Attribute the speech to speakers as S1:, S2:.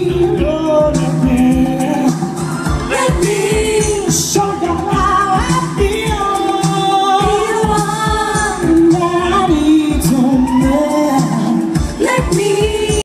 S1: Hallelujah.